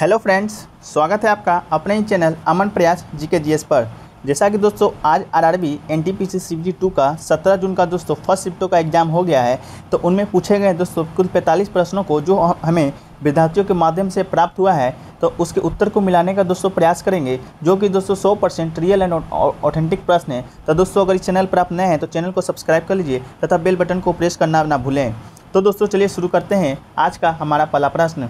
Hello friends, स्वागत है आपका अपने ही चैनल अमन प्रयास जी के जी पर। जैसा कि दोस्तों, आज आरआरबी एनटीपीसी सीबीटी टू का 17 जून का दोस्तों फ़र्स्ट शिफ्टों का एग्ज़ाम हो गया है तो उनमें पूछे गए दोस्तों कुल 45 प्रश्नों को जो हमें विद्यार्थियों के माध्यम से प्राप्त हुआ है तो उसके उत्तर को मिलाने का दोस्तों प्रयास करेंगे, जो कि दोस्तों सौ परसेंट रियल एंड ऑथेंटिक प्रश्न है। तो दोस्तों, अगर इस चैनल पर आप नए हैं तो चैनल को सब्सक्राइब कर लीजिए तथा बेल बटन को प्रेस करना ना भूलें। तो दोस्तों, चलिए शुरू करते हैं आज का हमारा पहला प्रश्न।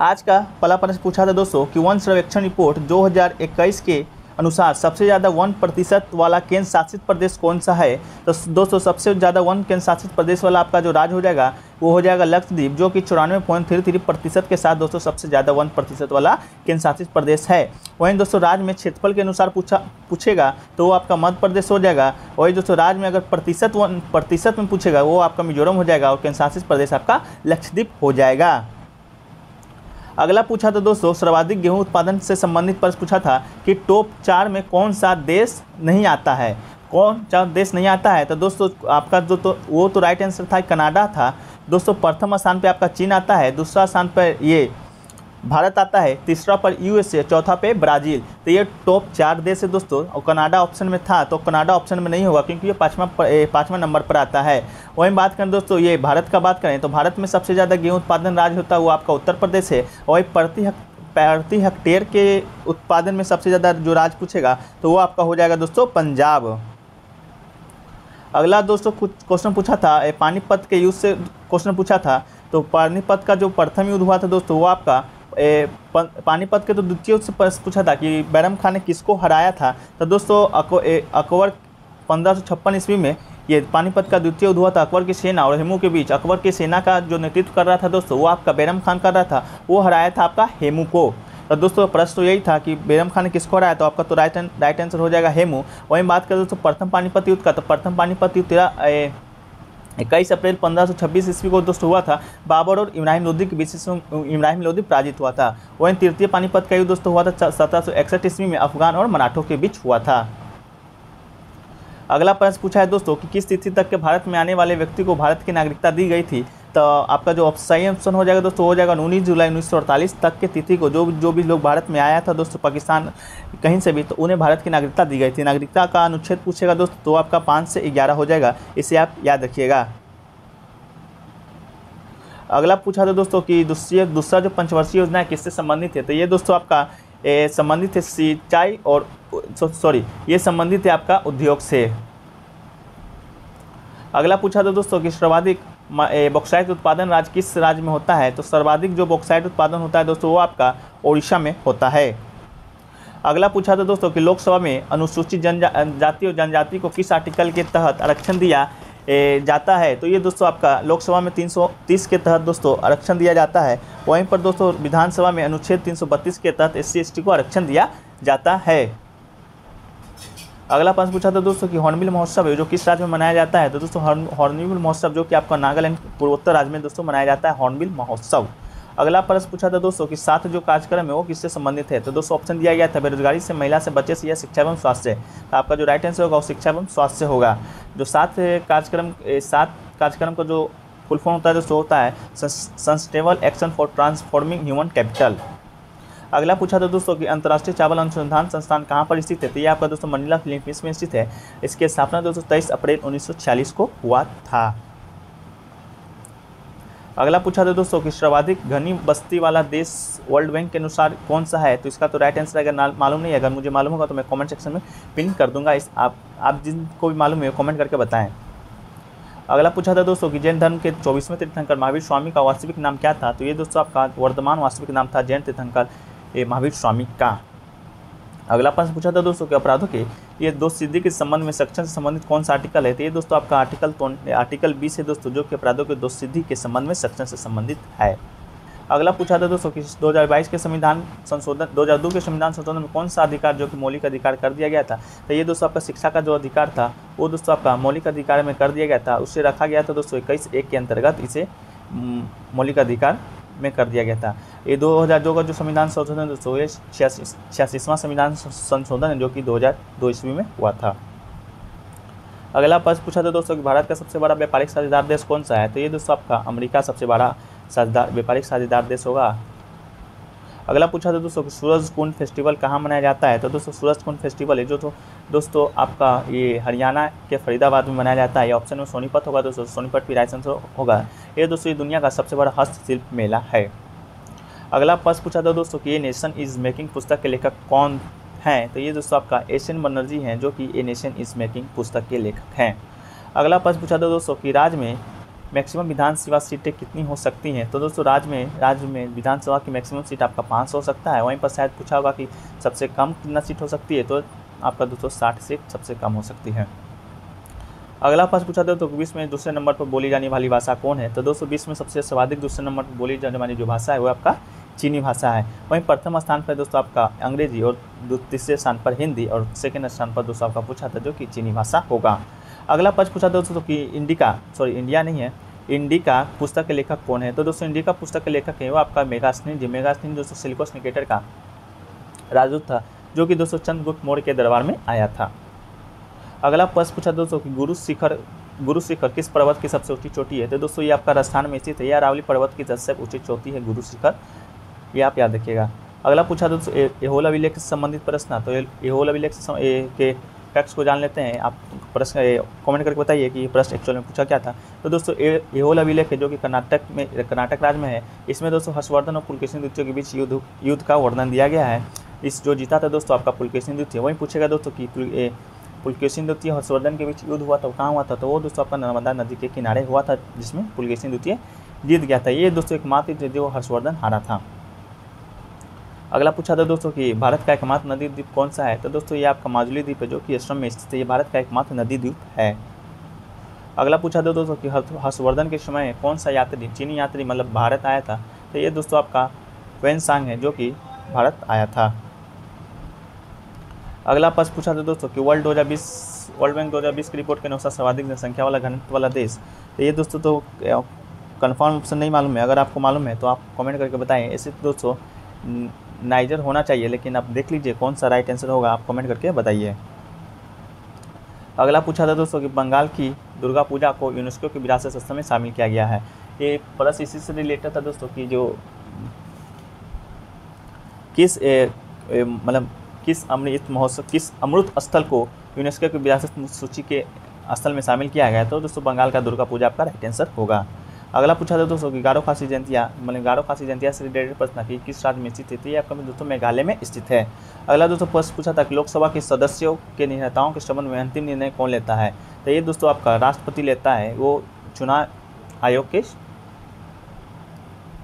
आज का पहला प्रश्न पूछा था दोस्तों कि वन सर्वेक्षण रिपोर्ट 2021 के अनुसार सबसे ज़्यादा वन प्रतिशत वाला केंद्र शासित प्रदेश कौन सा है? तो दोस्तों, सबसे ज़्यादा वन केंद्र शासित प्रदेश वाला आपका जो राज्य हो जाएगा, वो हो जाएगा लक्षद्वीप, जो कि चौरानवे पॉइंट थ्री थ्री प्रतिशत के साथ दोस्तों सबसे ज़्यादा वन प्रतिशत वाला केंद्र शासित प्रदेश है। वहीं दोस्तों, राज्य में क्षेत्रफल के अनुसार पूछा, पूछेगा तो वो आपका मध्य प्रदेश हो जाएगा। वही दोस्तों, राज्य में अगर प्रतिशत वन, प्रतिशत में पूछेगा, वो आपका मिजोरम हो जाएगा और केंद्र शासित प्रदेश आपका लक्षद्वीप हो जाएगा। अगला पूछा था दोस्तों, सर्वाधिक गेहूँ उत्पादन से संबंधित प्रश्न पूछा था कि टॉप चार में कौन सा देश नहीं आता है? कौन सा देश नहीं आता है? तो दोस्तों, आपका जो तो वो तो राइट आंसर था, कनाडा था। दोस्तों, प्रथम स्थान पर आपका चीन आता है, दूसरा स्थान पर ये भारत आता है तीसरा पर यूएसए चौथा पे ब्राज़ील। तो ये टॉप चार देश है दोस्तों। और कनाडा ऑप्शन में था तो कनाडा ऑप्शन में नहीं होगा, क्योंकि ये पाँचवा पाँचवा नंबर पर आता है। वहीं बात करें दोस्तों, ये भारत का बात करें तो भारत में सबसे ज़्यादा गेहूँ उत्पादन राज्य होता है, वो आपका उत्तर प्रदेश है। और प्रति प्रति हेक्टेयर के उत्पादन में सबसे ज़्यादा जो राज्य पूछेगा तो वो आपका हो जाएगा दोस्तों, पंजाब। अगला दोस्तों, कुछ क्वेश्चन पूछा था पानीपत के युद्ध से क्वेश्चन पूछा था तो पानीपत का जो प्रथम युद्ध हुआ था दोस्तों, वो आपका पानीपत के तो द्वितीय से पूछा था कि बैरम खान ने किसको हराया था? तो दोस्तों अकबर पंद्रह सौ छप्पन ईस्वी में ये पानीपत का द्वितीय युद्ध हुआ था, अकबर की सेना और हेमू के बीच। अकबर की सेना का जो नेतृत्व कर रहा था दोस्तों, वो आपका बैरम खान कर रहा था। वो हराया था आपका हेमू को। तो दोस्तों, प्रश्न तो यही था कि बैरम खान ने किसको हराया? तो आपका तो राइट राइट आंसर हो जाएगा हेमू। वहीं बात करें दोस्तों, प्रथम पानीपत युद्ध का। तो प्रथम पानीपत युद्ध तेरह इक्कीस अप्रैल पंद्रह सौ छब्बीस ईस्वी को दोस्त हुआ था। बाबर और इब्राहिम लोदी के बीच इब्राहिम लोदी पराजित हुआ था। वहीं तृतीय पानीपत का युद्ध दोस्त हुआ था। सत्रह सौ इकसठ ईस्वी में अफगान और मराठों के बीच हुआ था। अगला प्रश्न पूछा है दोस्तों कि किस तिथि तक के भारत में आने वाले व्यक्ति को भारत की नागरिकता दी गई थी? तो आपका जो सही ऑप्शन हो जाएगा दोस्तों, हो जाएगा उन्नीस जुलाई उन्नीस तक के तिथि को जो जो भी लोग भारत में आया था दोस्तों, पाकिस्तान कहीं से भी तो उन्हें भारत की नागरिकता दी गई थी। नागरिकता का अनुच्छेद पूछेगा दोस्तों तो आपका पाँच से ग्यारह हो जाएगा, इसे आप याद रखिएगा। अगला पूछा था दोस्तों कि दूसरी दूसरा जो पंचवर्षीय योजना है, किससे संबंधित है? तो ये दोस्तों आपका संबंधित है सिंचाई और सॉरी, ये संबंधित है आपका उद्योग से। अगला पूछा था दोस्तों कि सर्वाधिक बॉक्साइट उत्पादन राज्य किस राज्य में होता है? तो सर्वाधिक जो बॉक्साइट उत्पादन होता है दोस्तों, वो आपका ओडिशा में होता है। अगला पूछा था दोस्तों कि लोकसभा में अनुसूचित जनजाति और जनजाति को किस आर्टिकल के तहत आरक्षण दिया जाता है? तो ये दोस्तों आपका लोकसभा में 330 के तहत दोस्तों आरक्षण दिया जाता है। वहीं पर दोस्तों विधानसभा में अनुच्छेद 332 के तहत एस सी को आरक्षण दिया जाता है। अगला प्रश्न पूछा था दोस्तों कि हॉर्नबिल महोत्सव है, जो किस राज्य में मनाया जाता है? तो दोस्तों हॉर्नबिल महोत्सव जो कि आपका नागालैंड, पूर्वोत्तर राज्य में दोस्तों मनाया जाता है, हॉर्नबिल महोत्सव। अगला प्रश्न पूछा था दोस्तों कि साथ जो कार्यक्रम है, वो किससे संबंधित है? तो दोस्तों ऑप्शन दिया गया था, बेरोजगारी से, महिला से, बच्चे से, या शिक्षा एवं स्वास्थ्य तो आपका जो राइट आंसर होगा, वो शिक्षा एवं स्वास्थ्य होगा। जो सात कार्यक्रम सात कार्यक्रम का जो फुल फॉर्म होता है दोस्तों होता है sustainable action for transforming human capital अगला पूछा था दोस्तों कि अंतर्राष्ट्रीय चावल अनुसंधान संस्थान कहाँ पर स्थित है? तो ये आपका दोस्तों मंडला फिलीपींस में स्थित है। इसकी स्थापना दोस्तों तेईस अप्रैल उन्नीस को हुआ था। अगला पूछा था दोस्तों कि सर्वाधिक घनी बस्ती वाला देश वर्ल्ड बैंक के अनुसार कौन सा है? तो इसका तो राइट आंसर अगर मालूम नहीं अगर मुझे मालूम होगा तो मैं कमेंट सेक्शन में पिन कर दूँगा। इस आप आप जिनको भी मालूम है कमेंट करके बताएँ। अगला पूछा था दोस्तों कि जैन धर्म के चौबीसवें तीर्थंकर महावीर स्वामी का वास्तविक नाम क्या था? तो ये दोस्तों आपका वर्तमान वास्तविक नाम था जैन तीर्थंकर। महावीर स्वामी का। अगला प्रश्न पूछा था दोस्तों के अपराधों के ये दोस्त सिद्धि के संबंध में सेक्शन से संबंधित कौन सा आर्टिकल है? तो ये दोस्तों आपका आर्टिकल तो आर्टिकल बीस है दोस्तों, जो कि अपराधों के दोस्त सिद्धि के संबंध में सेक्शन से संबंधित है। अगला पूछा था दोस्तों कि 2022 के संविधान संशोधन 2002 के संविधान संशोधन में कौन सा अधिकार, जो कि मौलिक अधिकार कर दिया गया था? तो ये दोस्तों आपका शिक्षा का जो अधिकार था, वो दोस्तों आपका मौलिक अधिकार में कर दिया गया था। उससे रखा गया था दोस्तों इक्कीस एक के अंतर्गत इसे मौलिक अधिकार में कर दिया गया था। ये दो हज़ार दो का जो संविधान संशोधन दोस्तों ये संविधान संशोधन है, जो कि दो हज़ार दो ईस्वी में हुआ था। अगला प्रश्न पूछा था दोस्तों कि भारत का सबसे बड़ा व्यापारिक साझेदार देश कौन सा है? तो ये दोस्तों आपका अमेरिका सबसे बड़ा साझेदार व्यापारिक साझेदार देश होगा। अगला पूछा था दोस्तों सूरज कुंड फेस्टिवल कहाँ मनाया जाता है? तो दोस्तों सूरज कुंड फेस्टिवल है जो तो दोस्तों आपका ये हरियाणा के फरीदाबाद में मनाया जाता है। ऑप्शन में सोनीपत होगा दोस्तों, सोनीपत भी राइट होगा। ये दोस्तों ये दुनिया का सबसे बड़ा हस्तशिल्प मेला है। अगला प्रश्न पूछा था दोस्तों कि ये नेशन इज़ मेकिंग पुस्तक के लेखक कौन हैं? तो ये दोस्तों आपका एशियन बनर्जी हैं जो कि ए नेशन इज़ मेकिंग पुस्तक के लेखक हैं। अगला प्रश्न पूछा था दोस्तों कि राज्य में मैक्सिमम विधानसभा सीटें कितनी हो सकती हैं? तो दोस्तों राज्य में राज्य में विधानसभा की मैक्सिमम सीट आपका पाँच सौ हो सकता है। वहीं पर शायद पूछा होगा कि सबसे कम कितना सीट हो सकती है तो आपका दोस्तों साठ सीट सबसे कम हो सकती है। अगला प्रश्न पूछा था तो विश्व में दूसरे नंबर पर बोली जाने वाली भाषा कौन है? तो दोस्तों विश्व में सबसे सर्वाधिक दूसरे नंबर पर बोली जाने वाली जो भाषा है, वो आपका चीनी भाषा है। वहीं प्रथम स्थान पर दोस्तों आपका अंग्रेज़ी और तीसरे स्थान पर हिंदी और सेकेंड स्थान पर दोस्तों आपका पूछा था जो कि चीनी भाषा होगा। अगला प्रश्न पूछा दोस्तों तो कि इंडिका सॉरी इंडिया नहीं है, इंडिका पुस्तक के लेखक कौन है? तो दोस्तों, इंडिका पुस्तक के लेखक है वो आपका मेगास्निन जी मेगास्निन दोस्तों, सिलिकोस निकेटर का राजदूत था, जो कि दोस्तों चंद्रगुप्त मौर्य के दरबार में आया था। अगला प्रश्न पूछा दोस्तों कि गुरु शिखर गुरु शिखर किस पर्वत की सबसे ऊँची चोटी है? तो दोस्तों, ये आपका राजस्थान में स्थित है यह अरावली पर्वत की सबसे ऊँची चोटी है गुरु शिखर, ये आप याद रखिएगा। अगला पूछा दोस्तों एहोला विलेख से संबंधित प्रश्न तो एहोला विलेख के फैक्ट्स को जान लेते हैं। आप प्रश्न कमेंट करके बताइए कि प्रश्न एक्चुअल में पूछा क्या था। तो दोस्तों एहोला विलेख है जो कि कर्नाटक में, कर्नाटक राज्य में है। इसमें दोस्तों, हर्षवर्धन और पुलकेशन द्वितीय के बीच युद्ध युद्ध का वर्णन दिया गया है। इस जो जीता था दोस्तों, आपका पुलकेशन द्वितीय। वहीं पूछेगा दोस्तों कि पुलकेशन द्वितीय हर्षवर्धन के बीच युद्ध हुआ था कहाँ हुआ था? तो वो दोस्तों आपका नर्मदा नदी के किनारे हुआ था, जिसमें पुलकेशन द्वितीय जीत गया था। ये दोस्तों एक मात्र जो हर्षवर्धन हारा था। अगला पूछा था दोस्तों कि भारत का एकमात्र नदी द्वीप कौन सा है तो दोस्तों ये आपका माजुली द्वीप है, जो कि असम में स्थित है। ये भारत का एकमात्र नदी द्वीप है। अगला पूछा था दोस्तों कि हर्षवर्धन के समय कौन सा यात्री, चीनी यात्री मतलब भारत आया था? तो ये दोस्तों आपका वेन सांग है, जो कि भारत आया था। अगला प्रश्न पूछा था दोस्तों कि वर्ल्ड दो हज़ार बीस, वर्ल्ड बैंक दो हज़ार बीस की रिपोर्ट के अनुसार सर्वाधिक जनसंख्या वाला घनत्व वाला देश तो ये दोस्तों तो कन्फर्म ऑप्शन नहीं मालूम है। अगर आपको मालूम है तो आप कमेंट करके बताएँ। ऐसे दोस्तों नाइजर होना चाहिए, लेकिन आप देख लीजिए कौन सा राइट आंसर होगा, आप कमेंट करके बताइए। अगला पूछा था दोस्तों कि बंगाल की दुर्गा पूजा को यूनेस्को के विरासत स्थल में शामिल किया गया है। ये प्लस इसी से रिलेटेड था दोस्तों कि जो किस मतलब किस अमृत महोत्सव, किस अमृत स्थल को यूनेस्को की विरासत सूची के स्थल में शामिल किया गया तो दोस्तों बंगाल का दुर्गा पूजा आपका राइट आंसर होगा। अगला पूछा था दोस्तों कि गारो खासी जयंतिया मतलब गारो खासी जयंतिया से रिलेटेड प्रश्न कि किस राज्य में स्थित है तो ये आपका दोस्तों मेघालय में स्थित है। अगला दोस्तों प्रश्न पूछा था कि लोकसभा के सदस्यों के नेताओं के संबंध में अंतिम निर्णय कौन लेता है? तो ये दोस्तों आपका राष्ट्रपति लेता है, वो चुनाव आयोग के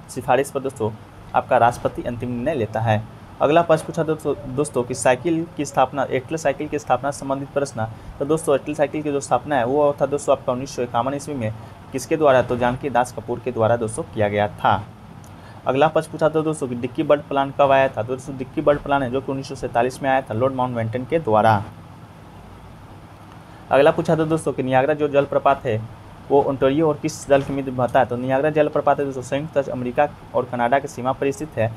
सिफारिश पर दोस्तों आपका राष्ट्रपति अंतिम निर्णय लेता है। अगला प्रश्न पूछा दोस्तों दोस्तों कि साइकिल की स्थापना एटल साइकिल की स्थापना संबंधित प्रश्न तो दोस्तों एटल साइकिल की जो स्थापना है, वो था दोस्तों आपका उन्नीस सौ इक्यावन ईस्वी में किसके द्वारा? तो जानकी दास कपूर के द्वारा दोस्तों किया गया था। अगला प्रश्न पूछा था दोस्तों कि डिक्की बर्ड प्लान कब आया था? तो दोस्तों डिक्की बर्ड प्लान है जो कि उन्नीस में आया था, लॉर्ड माउंटबेटन के द्वारा। अगला पूछा था दोस्तों कि नियाग्रा जो जलप्रपात है, वो ओंटोरियो और किस जल के मध्य बहता है तो नियाग्रा जलप्रपात है दोस्तों, संयुक्त राज्य अमेरिका और कनाडा की सीमा पर स्थित है।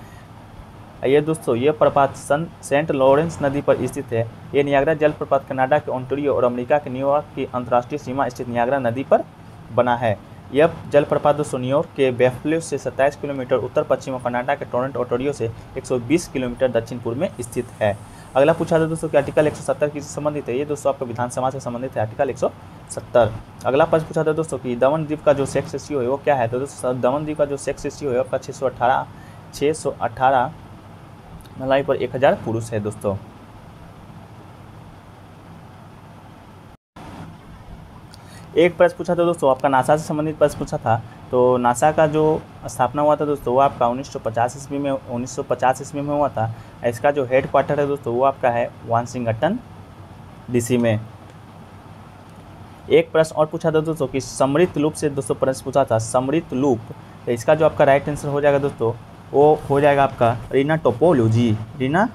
ये दोस्तों, ये प्रपात सन, सेंट लॉरेंस नदी पर स्थित है। ये नियाग्रा जलप्रपात कनाडा के ओंटोरियो और अमेरिका के न्यूयॉर्क की अंतर्राष्ट्रीय सीमा स्थित नियाग्रा नदी पर बना है। यह जलप्रपात दोस्तों न्यूयॉर्क के बेफ्लो से 27 किलोमीटर उत्तर पश्चिम और के टोरेंट, ओटोरियो से 120 किलोमीटर दक्षिण पूर्व में स्थित है। अगला पूछा था दोस्तों कि आर्टिकल 170 किससे संबंधित है। ये दोस्तों आपका विधानसभा से संबंधित है आर्टिकल 170 अगला प्रश्न पूछा था दोस्तों कि दमन द्वीप का जो सेक्स रेशियो है वो क्या है? तो दोस्तों दमन द्वीप का जो सेक्स रेशियो है आपका छः सौ अठारह छः सौ अठारह पर एक हज़ार पुरुष है दोस्तों। एक प्रश्न पूछा था दोस्तों, आपका नासा से संबंधित प्रश्न पूछा था। तो नासा का जो स्थापना हुआ था दोस्तों, वो आपका 1950 ईस्वी में 1950 ईस्वी में हुआ था। इसका जो हेड क्वार्टर है दोस्तों, वो आपका है वानसिंगटन डीसी में। एक प्रश्न और पूछा था दोस्तों कि समृद्ध लूप से दोस्तों प्रश्न पूछा था समृत लूप तो इसका जो आपका राइट आंसर हो जाएगा दोस्तों, वो हो जाएगा आपका रीना टोपोलॉजी रीना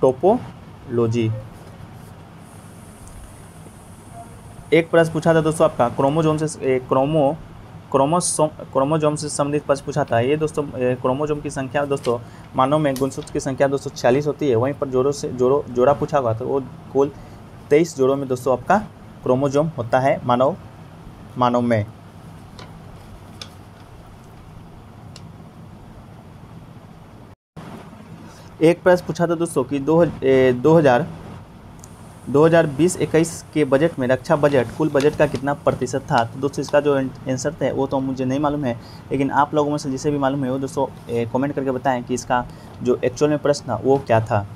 टोपोलॉजी। एक प्रश्न पूछा था दोस्तों आपका क्रोमोजोम से क्रोमो क्रोमोसोम क्रोमोजोम से संबंधित प्रश्न पूछा था ये दोस्तों क्रोमोजोम की संख्या दोस्तों, मानव में गुणसूत्र की संख्या दोस्तों छियालीस होती है, वहीं पर जोड़ों से जोड़ो जोड़ा पूछा हुआ तो वो कुल तेईस जोड़ों में दोस्तों आपका क्रोमोजोम होता है मानव मानव में। एक प्रश्न पूछा था दोस्तों कि दो हज़ार दो हज़ार बीस इक्कीस के बजट में रक्षा बजट, कुल बजट का कितना प्रतिशत था? तो दोस्तों, इसका जो आंसर है, वो तो मुझे नहीं मालूम है, लेकिन आप लोगों में से जिसे भी मालूम है, वो दोस्तों कमेंट करके बताएँ कि इसका जो एक्चुअल में प्रश्न था, वो क्या था।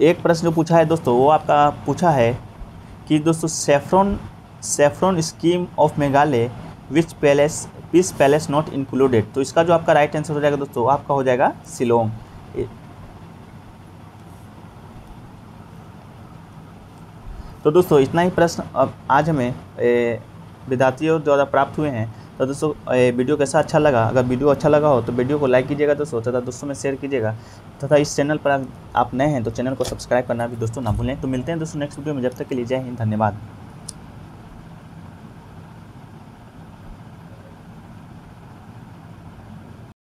एक प्रश्न जो पूछा है दोस्तों, वो आपका पूछा है कि दोस्तों saffron saffron scheme of Meghalaya which palace piece palace not included तो इसका जो आपका राइट आंसर हो जाएगा दोस्तों आपका हो जाएगा शिलोंग। तो दोस्तों, इतना ही प्रश्न। अब आज हमें विद्यार्थियों द्वारा प्राप्त हुए हैं। तो दोस्तों वीडियो कैसा अच्छा लगा? अगर वीडियो अच्छा लगा हो तो वीडियो को लाइक कीजिएगा दोस्तों, तथा दोस्तों में शेयर कीजिएगा। तथा इस चैनल पर आप नए हैं तो चैनल को सब्सक्राइब करना भी दोस्तों ना भूलें। तो मिलते हैं दोस्तों नेक्स्ट वीडियो में, जब तक के लिए जय हिंद, धन्यवाद।